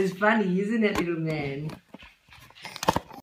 It's funny, isn't it, little man?